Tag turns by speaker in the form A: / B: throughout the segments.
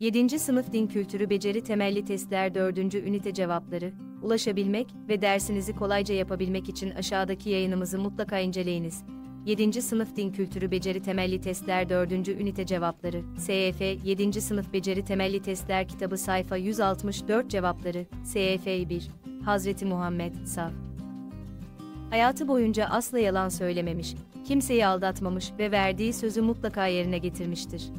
A: 7. Sınıf Din Kültürü Beceri Temelli Testler 4. Ünite Cevapları, ulaşabilmek ve dersinizi kolayca yapabilmek için aşağıdaki yayınımızı mutlaka inceleyiniz. 7. Sınıf Din Kültürü Beceri Temelli Testler 4. Ünite Cevapları, SYF 7. Sınıf Beceri Temelli Testler Kitabı Sayfa 164 Cevapları, SYF 1, Hazreti Muhammed, Sav. Hayatı boyunca asla yalan söylememiş, kimseyi aldatmamış ve verdiği sözü mutlaka yerine getirmiştir.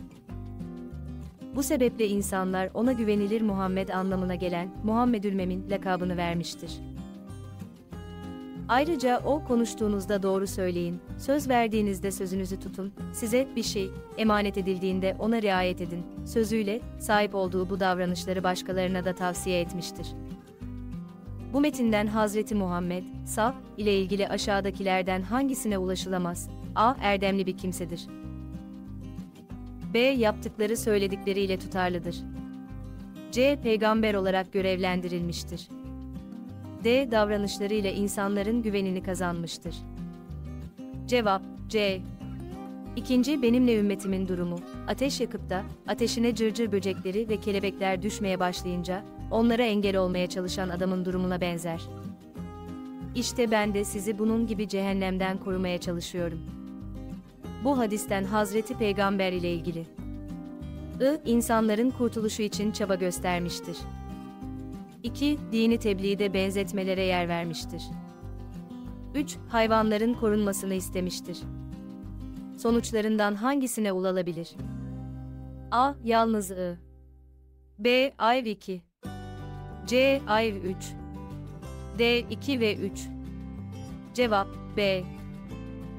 A: Bu sebeple insanlar ona güvenilir Muhammed anlamına gelen Muhammedül Memin lakabını vermiştir. Ayrıca o konuştuğunuzda doğru söyleyin, söz verdiğinizde sözünüzü tutun, size bir şey emanet edildiğinde ona riayet edin sözüyle sahip olduğu bu davranışları başkalarına da tavsiye etmiştir. Bu metinden Hazreti Muhammed, Saf ile ilgili aşağıdakilerden hangisine ulaşılamaz? A. Erdemli bir kimsedir. B. Yaptıkları söyledikleriyle tutarlıdır. C. Peygamber olarak görevlendirilmiştir. D. Davranışlarıyla insanların güvenini kazanmıştır. Cevap C. İkinci benimle ümmetimin durumu, ateş yakıp da, ateşine cırcır böcekleri ve kelebekler düşmeye başlayınca, onlara engel olmaya çalışan adamın durumuna benzer. İşte ben de sizi bunun gibi cehennemden korumaya çalışıyorum. Bu hadisten Hazreti Peygamber ile ilgili. I. insanların kurtuluşu için çaba göstermiştir. 2. Dini tebliğde benzetmelere yer vermiştir. 3. Hayvanların korunmasını istemiştir. Sonuçlarından hangisine ulaşılabilir? A. Yalnız I. B. Ayv 2. C. Ayv 3. D. 2 ve 3. Cevap B.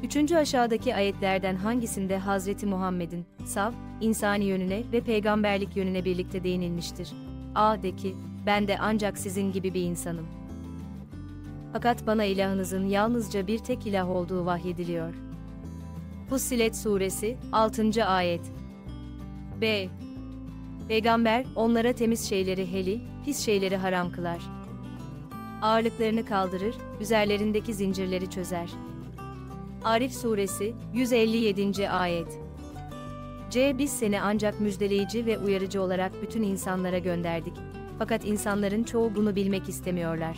A: Üçüncü aşağıdaki ayetlerden hangisinde Hazreti Muhammed'in, sav, insani yönüne ve peygamberlik yönüne birlikte değinilmiştir? A. De ki, ben de ancak sizin gibi bir insanım. Fakat bana ilahınızın yalnızca bir tek ilah olduğu vahyediliyor. Fussilet Suresi 6. Ayet B. Peygamber, onlara temiz şeyleri heli, pis şeyleri haram kılar. Ağırlıklarını kaldırır, üzerlerindeki zincirleri çözer. Arif Suresi 157. Ayet C. Biz seni ancak müjdeleyici ve uyarıcı olarak bütün insanlara gönderdik. Fakat insanların çoğu bunu bilmek istemiyorlar.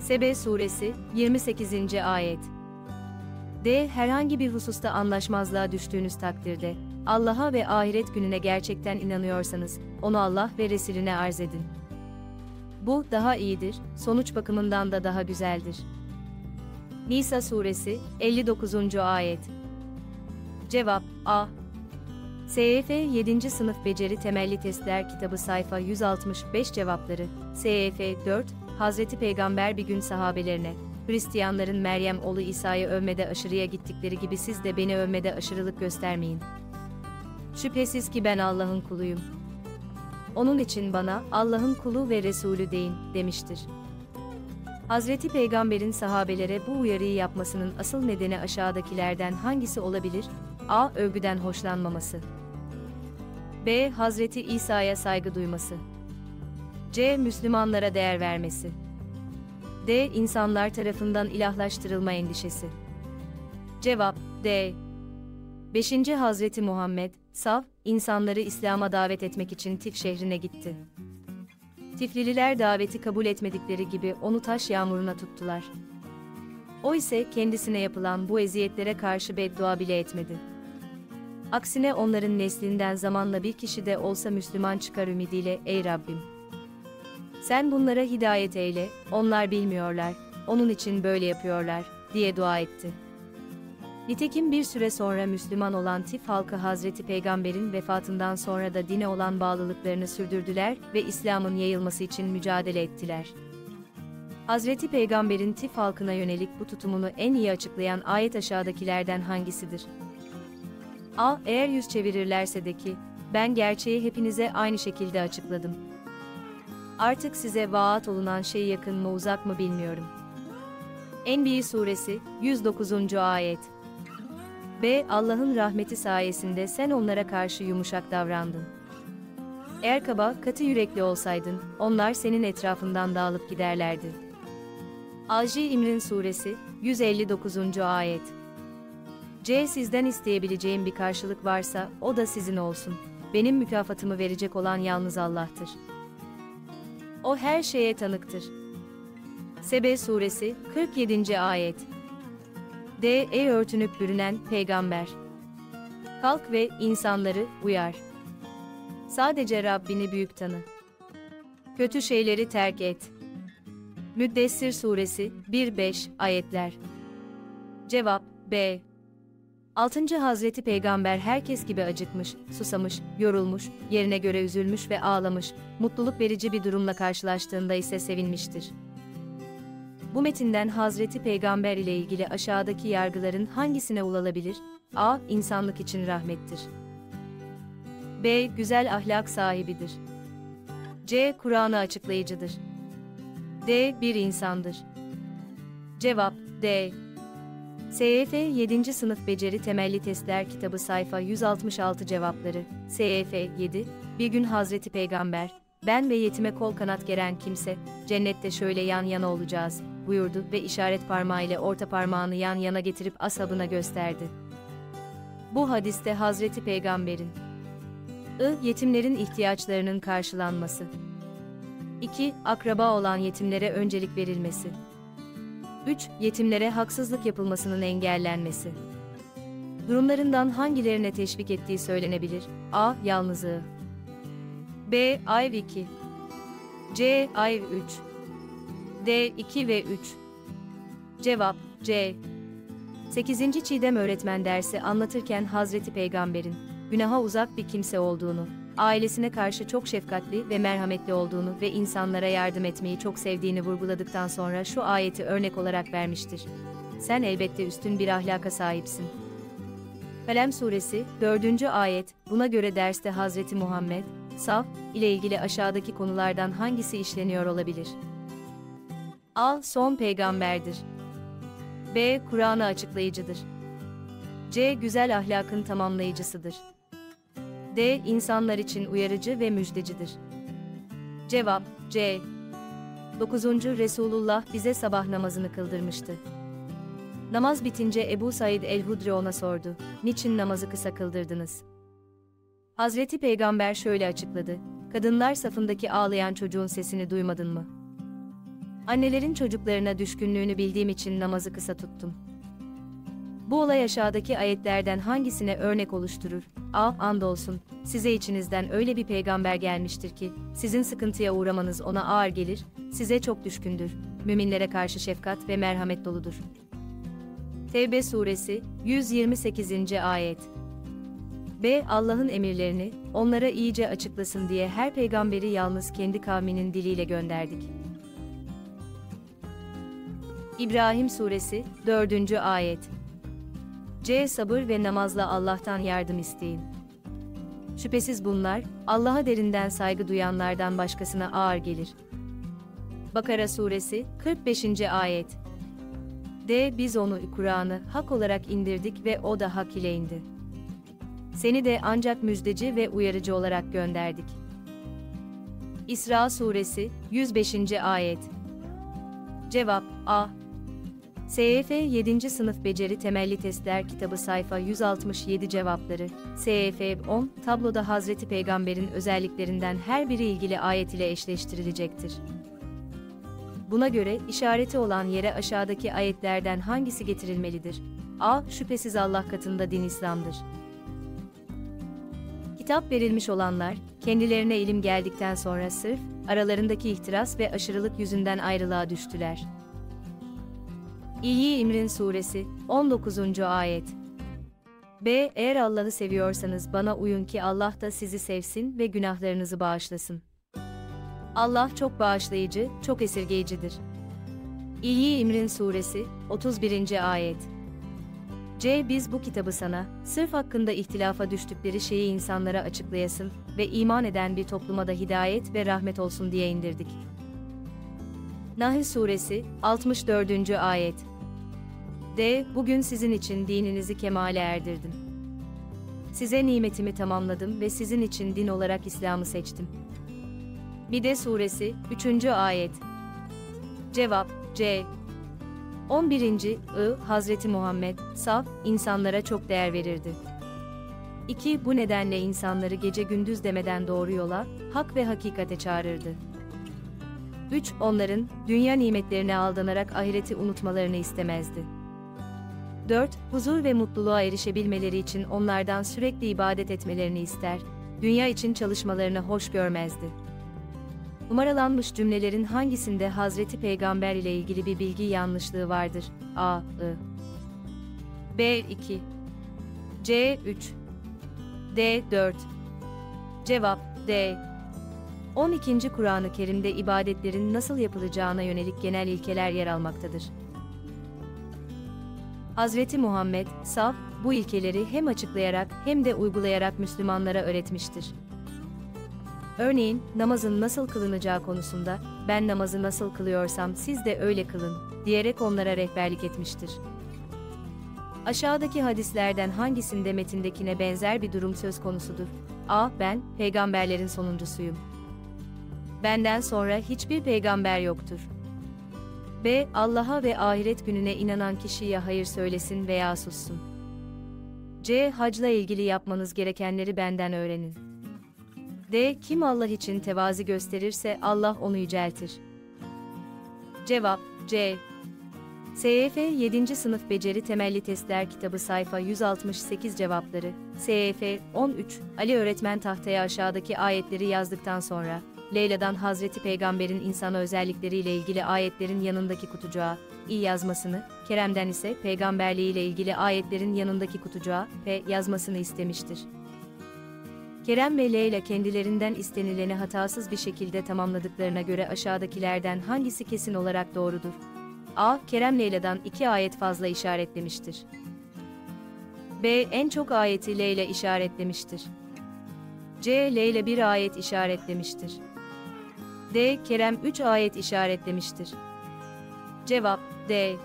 A: Sebe Suresi 28. Ayet D. Herhangi bir hususta anlaşmazlığa düştüğünüz takdirde, Allah'a ve ahiret gününe gerçekten inanıyorsanız, onu Allah ve Resulüne arz edin. Bu, daha iyidir, sonuç bakımından da daha güzeldir. Nisa Suresi 59. Ayet Cevap A. SYF 7. Sınıf Beceri Temelli Testler Kitabı Sayfa 165 Cevapları SYF 4 Hazreti Peygamber bir gün sahabelerine Hristiyanların Meryem oğlu İsa'yı övmede aşırıya gittikleri gibi siz de beni övmede aşırılık göstermeyin. Şüphesiz ki ben Allah'ın kuluyum. Onun için bana Allah'ın kulu ve Resulü deyin demiştir. Hazreti Peygamber'in sahabelere bu uyarıyı yapmasının asıl nedeni aşağıdakilerden hangisi olabilir? A. Övgüden hoşlanmaması. B. Hazreti İsa'ya saygı duyması. C. Müslümanlara değer vermesi. D. İnsanlar tarafından ilahlaştırılma endişesi. Cevap D. 5. Hazreti Muhammed, Sav, insanları İslam'a davet etmek için Tif şehrine gitti. Tiflililer daveti kabul etmedikleri gibi onu taş yağmuruna tuttular. O ise kendisine yapılan bu eziyetlere karşı beddua bile etmedi. Aksine onların neslinden zamanla bir kişi de olsa Müslüman çıkar ümidiyle, ey Rabbim! Sen bunlara hidayet eyle, onlar bilmiyorlar, onun için böyle yapıyorlar, diye dua etti. Nitekim bir süre sonra Müslüman olan Tif halkı Hazreti Peygamber'in vefatından sonra da dine olan bağlılıklarını sürdürdüler ve İslam'ın yayılması için mücadele ettiler. Hazreti Peygamber'in Tif halkına yönelik bu tutumunu en iyi açıklayan ayet aşağıdakilerden hangisidir? A. Eğer yüz çevirirlerse de ki, ben gerçeği hepinize aynı şekilde açıkladım. Artık size vaat olunan şey yakın mı uzak mı bilmiyorum. Enbiye Suresi 109. Ayet B. Allah'ın rahmeti sayesinde sen onlara karşı yumuşak davrandın. Eğer kaba, katı yürekli olsaydın, onlar senin etrafından dağılıp giderlerdi. Alci İmrin Suresi 159. Ayet C. Sizden isteyebileceğim bir karşılık varsa, o da sizin olsun. benim mükafatımı verecek olan yalnız Allah'tır. O her şeye tanıktır. Sebe suresi 47. ayet. D. Ey örtünüp bürünen peygamber. Kalk ve insanları uyar. Sadece Rabbini büyük tanı. Kötü şeyleri terk et. Müddessir suresi 1-5 ayetler. Cevap B. 6. Hazreti Peygamber herkes gibi acıkmış, susamış, yorulmuş, yerine göre üzülmüş ve ağlamış, mutluluk verici bir durumla karşılaştığında ise sevinmiştir. Bu metinden Hazreti Peygamber ile ilgili aşağıdaki yargıların hangisine ulaşılabilir? A. İnsanlık için rahmettir. B. Güzel ahlak sahibidir. C. Kur'an'ı açıklayıcıdır. D. Bir insandır. Cevap D. SEF 7. Sınıf Beceri Temelli Testler Kitabı sayfa 166 cevapları. SEF 7. Bir gün Hazreti Peygamber, ben ve yetime kol kanat geren kimse, cennette şöyle yan yana olacağız, buyurdu ve işaret parmağı ile orta parmağını yan yana getirip ashabına gösterdi. Bu hadiste Hazreti Peygamber'in I. Yetimlerin ihtiyaçlarının karşılanması 2. Akraba olan yetimlere öncelik verilmesi 3. Yetimlere haksızlık yapılmasının engellenmesi. Durumlarından hangilerine teşvik ettiği söylenebilir? A. Yalnızlığı. B. Ayv 2. C. Ayv 3. D. 2 ve 3. Cevap C. 8. Çiğdem öğretmen dersi anlatırken Hazreti Peygamber'in günaha uzak bir kimse olduğunu, ailesine karşı çok şefkatli ve merhametli olduğunu ve insanlara yardım etmeyi çok sevdiğini vurguladıktan sonra şu ayeti örnek olarak vermiştir. Sen elbette üstün bir ahlaka sahipsin. Kalem suresi 4. ayet buna göre derste Hazreti Muhammed, Saf ile ilgili aşağıdaki konulardan hangisi işleniyor olabilir? A. Son peygamberdir. B. Kur'an'ı açıklayıcıdır. C. Güzel ahlakın tamamlayıcısıdır. D. insanlar için uyarıcı ve müjdecidir. Cevap C. 9. Resulullah bize sabah namazını kıldırmıştı. Namaz bitince Ebu Said el-Hudri ona sordu. Niçin namazı kısa kıldırdınız? Hazreti Peygamber şöyle açıkladı. Kadınlar safındaki ağlayan çocuğun sesini duymadın mı? Annelerin çocuklarına düşkünlüğünü bildiğim için namazı kısa tuttum. Bu olay aşağıdaki ayetlerden hangisine örnek oluşturur? A. Andolsun, size içinizden öyle bir peygamber gelmiştir ki, sizin sıkıntıya uğramanız ona ağır gelir, size çok düşkündür, müminlere karşı şefkat ve merhamet doludur. Tevbe suresi 128. ayet B. Allah'ın emirlerini, onlara iyice açıklasın diye her peygamberi yalnız kendi kavminin diliyle gönderdik. İbrahim suresi 4. ayet C. Sabır ve namazla Allah'tan yardım isteyin. Şüphesiz bunlar, Allah'a derinden saygı duyanlardan başkasına ağır gelir. Bakara Suresi 45. Ayet D. Biz onu Kur'an'ı hak olarak indirdik ve o da hak ile indi. Seni de ancak müjdeci ve uyarıcı olarak gönderdik. İsra Suresi 105. Ayet Cevap A. SEF 7. Sınıf Beceri Temelli Testler Kitabı sayfa 167 cevapları. SEF 10 tabloda Hazreti Peygamber'in özelliklerinden her biri ilgili ayet ile eşleştirilecektir. Buna göre işareti olan yere aşağıdaki ayetlerden hangisi getirilmelidir? A. Şüphesiz Allah katında din İslam'dır. Kitap verilmiş olanlar, kendilerine ilim geldikten sonra sırf, aralarındaki ihtiras ve aşırılık yüzünden ayrılığa düştüler. İyi İmrin Suresi 19. Ayet B. Eğer Allah'ı seviyorsanız bana uyun ki Allah da sizi sevsin ve günahlarınızı bağışlasın. Allah çok bağışlayıcı, çok esirgeyicidir. İyi İmrin Suresi 31. Ayet C. Biz bu kitabı sana, sırf hakkında ihtilafa düştükleri şeyi insanlara açıklayasın ve iman eden bir topluma da hidayet ve rahmet olsun diye indirdik. Nahl Suresi 64. Ayet D. Bugün sizin için dininizi kemale erdirdim. Size nimetimi tamamladım ve sizin için din olarak İslam'ı seçtim. Bide Suresi 3. Ayet Cevap C. 11. I. Hazreti Muhammed, saf, insanlara çok değer verirdi. 2. Bu nedenle insanları gece gündüz demeden doğru yola, hak ve hakikate çağırırdı. 3. Onların, dünya nimetlerine aldanarak ahireti unutmalarını istemezdi. 4. Huzur ve mutluluğa erişebilmeleri için onlardan sürekli ibadet etmelerini ister, dünya için çalışmalarını hoş görmezdi. Numaralanmış cümlelerin hangisinde Hazreti Peygamber ile ilgili bir bilgi yanlışlığı vardır? A. I. B. 2. C. 3. D. 4. Cevap D. 12. Kur'an-ı Kerim'de ibadetlerin nasıl yapılacağına yönelik genel ilkeler yer almaktadır. Hazreti Muhammed, saf, bu ilkeleri hem açıklayarak hem de uygulayarak Müslümanlara öğretmiştir. Örneğin, namazın nasıl kılınacağı konusunda, ben namazı nasıl kılıyorsam siz de öyle kılın, diyerek onlara rehberlik etmiştir. Aşağıdaki hadislerden hangisinde metindekine benzer bir durum söz konusudur? A. Ben, peygamberlerin sonuncusuyum. Benden sonra hiçbir peygamber yoktur. B. Allah'a ve ahiret gününe inanan kişi ya hayır söylesin veya sussun. C. Hacla ilgili yapmanız gerekenleri benden öğrenin. D. Kim Allah için tevazi gösterirse Allah onu yüceltir. Cevap C. SYF 7. Sınıf Beceri Temelli Testler Kitabı sayfa 168 cevapları. SYF 13 Ali öğretmen tahtaya aşağıdaki ayetleri yazdıktan sonra Leyla'dan Hazreti Peygamber'in insana özellikleriyle ilgili ayetlerin yanındaki kutucuğa i yazmasını, Kerem'den ise peygamberliği ile ilgili ayetlerin yanındaki kutucuğa p yazmasını istemiştir. Kerem ve Leyla kendilerinden istenileni hatasız bir şekilde tamamladıklarına göre aşağıdakilerden hangisi kesin olarak doğrudur? A. Kerem Leyla'dan iki ayet fazla işaretlemiştir. B. En çok ayeti Leyla işaretlemiştir. C. Leyla bir ayet işaretlemiştir. D. Kerem 3 ayet işaretlemiştir. Cevap D.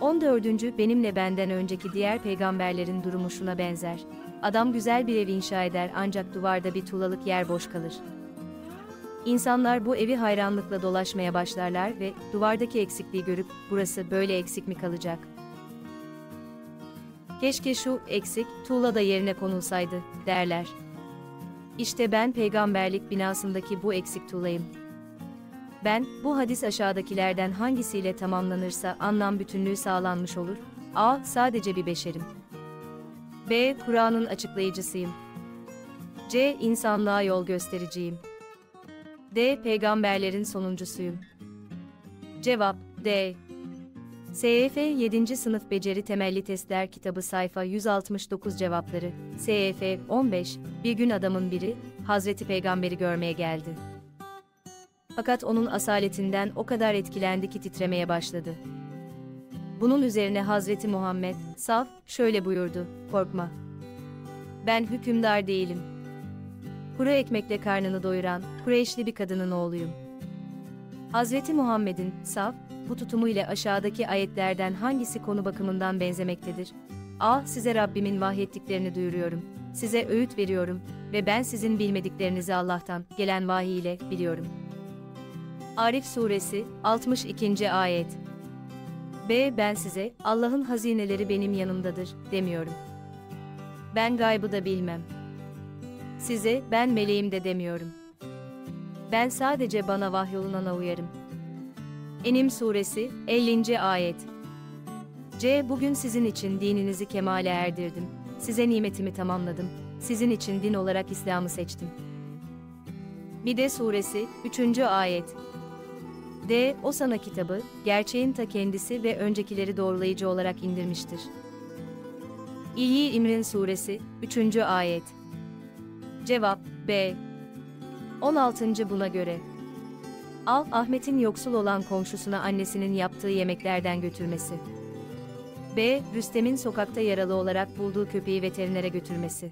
A: 14. Benimle benden önceki diğer peygamberlerin durumu şuna benzer. Adam güzel bir ev inşa eder ancak duvarda bir tuğlalık yer boş kalır. İnsanlar bu evi hayranlıkla dolaşmaya başlarlar ve duvardaki eksikliği görüp burası böyle eksik mi kalacak? Keşke şu eksik tuğla da yerine konulsaydı derler. İşte ben peygamberlik binasındaki bu eksik tuğlayım. Ben, bu hadis aşağıdakilerden hangisiyle tamamlanırsa anlam bütünlüğü sağlanmış olur? A. Sadece bir beşerim. B. Kur'an'ın açıklayıcısıyım. C. İnsanlığa yol göstericiyim. D. Peygamberlerin sonuncusuyum. Cevap D. SYF 7. Sınıf Beceri Temelli Testler Kitabı sayfa 169 cevapları. SYF 15. Bir gün adamın biri Hazreti Peygamber'i görmeye geldi. Fakat onun asaletinden o kadar etkilendi ki titremeye başladı. Bunun üzerine Hazreti Muhammed, saf, şöyle buyurdu, korkma. Ben hükümdar değilim. Kuru ekmekle karnını doyuran, Kureyşli bir kadının oğluyum. Hazreti Muhammed'in, saf, bu tutumu ile aşağıdaki ayetlerden hangisi konu bakımından benzemektedir? A. Size Rabbimin vahyettiklerini duyuruyorum. Size öğüt veriyorum ve ben sizin bilmediklerinizi Allah'tan gelen vahiy ile biliyorum. Arif Suresi 62. Ayet B. Ben size, Allah'ın hazineleri benim yanımdadır, demiyorum. Ben gaybı da bilmem. Size, ben meleğim de demiyorum. Ben sadece bana vahyolunana uyarım. Enim Suresi 50. Ayet C. Bugün sizin için dininizi kemale erdirdim. Size nimetimi tamamladım. Sizin için din olarak İslam'ı seçtim. Mide Suresi 3. Ayet D. O sana kitabı, gerçeğin ta kendisi ve öncekileri doğrulayıcı olarak indirmiştir. İyi İmrin Suresi 3. Ayet Cevap B. 16. Buna göre Al, Ahmet'in yoksul olan komşusuna annesinin yaptığı yemeklerden götürmesi. B. Rüstem'in sokakta yaralı olarak bulduğu köpeği veterinere götürmesi.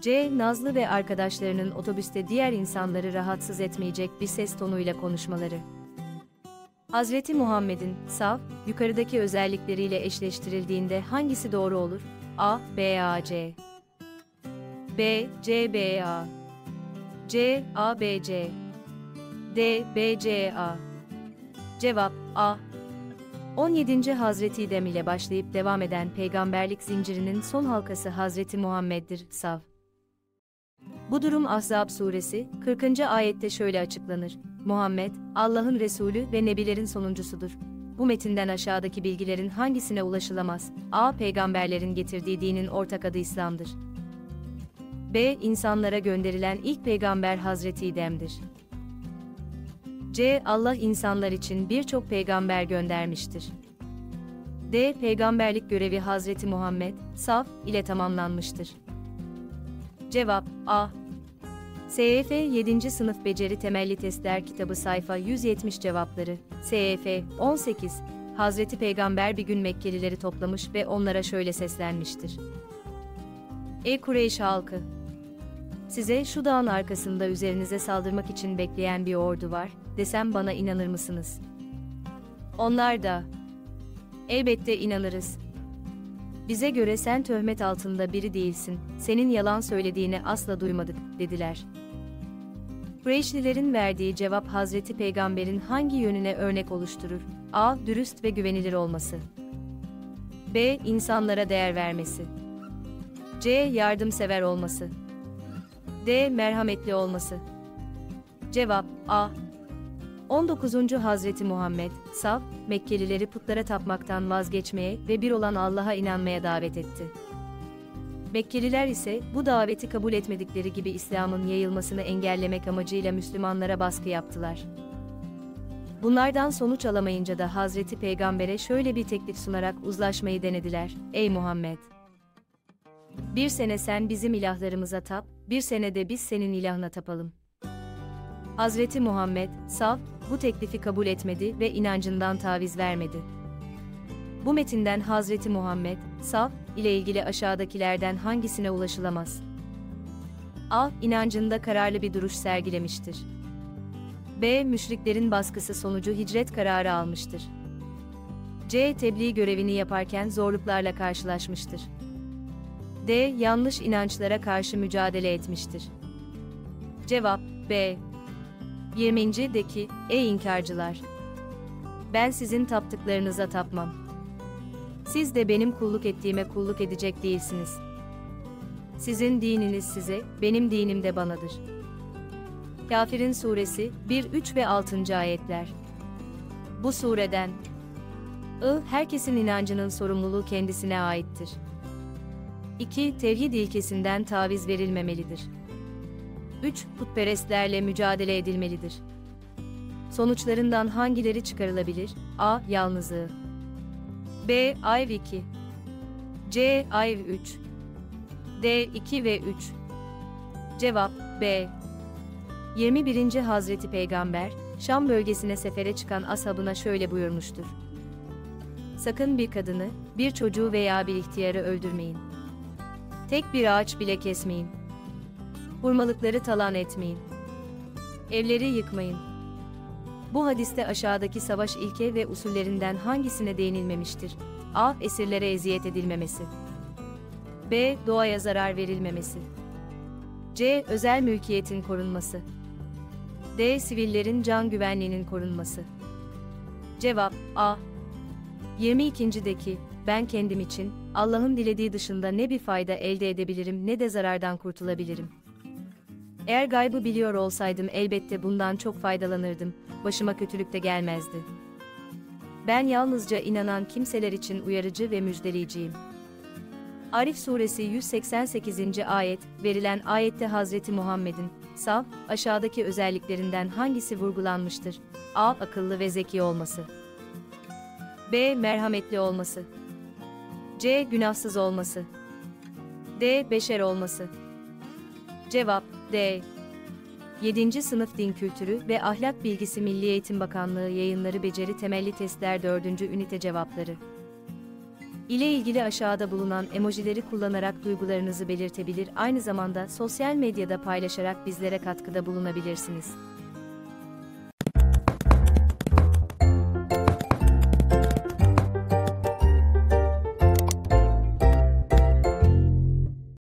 A: C. Nazlı ve arkadaşlarının otobüste diğer insanları rahatsız etmeyecek bir ses tonuyla konuşmaları. Hazreti Muhammed'in saf, yukarıdaki özellikleriyle eşleştirildiğinde hangisi doğru olur? A, B, A, C. B, C, B, A. C, A, B, C. D, B, C, A. Cevap A. 17. Hazreti İdem ile başlayıp devam eden peygamberlik zincirinin son halkası Hazreti Muhammed'dir. Sav. Bu durum Ahzab suresi 40. ayette şöyle açıklanır. Muhammed, Allah'ın Resulü ve Nebilerin sonuncusudur. Bu metinden aşağıdaki bilgilerin hangisine ulaşılamaz? A. Peygamberlerin getirdiği dinin ortak adı İslam'dır. B. İnsanlara gönderilen ilk peygamber Hazreti İdem'dir. C. Allah insanlar için birçok peygamber göndermiştir. D. Peygamberlik görevi Hazreti Muhammed, Saf, ile tamamlanmıştır. Cevap A. SEF 7. Sınıf Beceri Temelli Testler Kitabı sayfa 170 cevapları. SEF 18. Hazreti Peygamber bir gün Mekkelileri toplamış ve onlara şöyle seslenmiştir. Ey Kureyş halkı! Size şu dağın arkasında üzerinize saldırmak için bekleyen bir ordu var, desem bana inanır mısınız? Onlar da, elbette inanırız. Bize göre sen töhmet altında biri değilsin, senin yalan söylediğini asla duymadık, dediler. Kureyşlilerin verdiği cevap Hazreti Peygamber'in hangi yönüne örnek oluşturur? A. Dürüst ve güvenilir olması. B. İnsanlara değer vermesi. C. Yardımsever olması. D. Merhametli olması. Cevap A. 19. Hazreti Muhammed, Saf, Mekkelileri putlara tapmaktan vazgeçmeye ve bir olan Allah'a inanmaya davet etti. Mekkeliler ise bu daveti kabul etmedikleri gibi İslam'ın yayılmasını engellemek amacıyla Müslümanlara baskı yaptılar. Bunlardan sonuç alamayınca da Hazreti Peygamber'e şöyle bir teklif sunarak uzlaşmayı denediler. Ey Muhammed! Bir sene sen bizim ilahlarımıza tap, bir sene de biz senin ilahına tapalım. Hazreti Muhammed, saf, bu teklifi kabul etmedi ve inancından taviz vermedi. Bu metinden Hazreti Muhammed, saf, ile ilgili aşağıdakilerden hangisine ulaşılamaz? A. inancında kararlı bir duruş sergilemiştir. B. Müşriklerin baskısı sonucu hicret kararı almıştır. C. Tebliğ görevini yaparken zorluklarla karşılaşmıştır. D. Yanlış inançlara karşı mücadele etmiştir. Cevap B. 20. Deki, ey inkarcılar! Ben sizin taptıklarınıza tapmam. Siz de benim kulluk ettiğime kulluk edecek değilsiniz. Sizin dininiz size, benim dinim de banadır. Kafirin Suresi 1, 3 ve 6. ayetler. Bu sureden I, herkesin inancının sorumluluğu kendisine aittir. 2. Tevhid ilkesinden taviz verilmemelidir. 3. Putperestlerle mücadele edilmelidir. Sonuçlarından hangileri çıkarılabilir? A. Yalnızlığı. B. Ayv 2. C. Ayv 3. D. 2 ve 3. Cevap B. 21. Hazreti Peygamber, Şam bölgesine sefere çıkan ashabına şöyle buyurmuştur. Sakın bir kadını, bir çocuğu veya bir ihtiyarı öldürmeyin. Tek bir ağaç bile kesmeyin. Hurmalıkları talan etmeyin. Evleri yıkmayın. Bu hadiste aşağıdaki savaş ilke ve usullerinden hangisine değinilmemiştir? A. Esirlere eziyet edilmemesi. B. Doğaya zarar verilmemesi. C. Özel mülkiyetin korunması. D. Sivillerin can güvenliğinin korunması. Cevap A. 22.deki ben kendim için Allah'ın dilediği dışında ne bir fayda elde edebilirim ne de zarardan kurtulabilirim. Eğer gaybı biliyor olsaydım elbette bundan çok faydalanırdım, başıma kötülük de gelmezdi. Ben yalnızca inanan kimseler için uyarıcı ve müjdeleyiciyim. Arif suresi 188. ayet, verilen ayette Hazreti Muhammed'in, saf, aşağıdaki özelliklerinden hangisi vurgulanmıştır? A. Akıllı ve zeki olması. B. Merhametli olması. C. Günahsız olması. D. Beşer olması. Cevap D. 7. Sınıf Din Kültürü ve Ahlak Bilgisi Milli Eğitim Bakanlığı yayınları Beceri Temelli Testler 4. Ünite Cevapları ile ilgili aşağıda bulunan emojileri kullanarak duygularınızı belirtebilir, aynı zamanda sosyal medyada paylaşarak bizlere katkıda bulunabilirsiniz.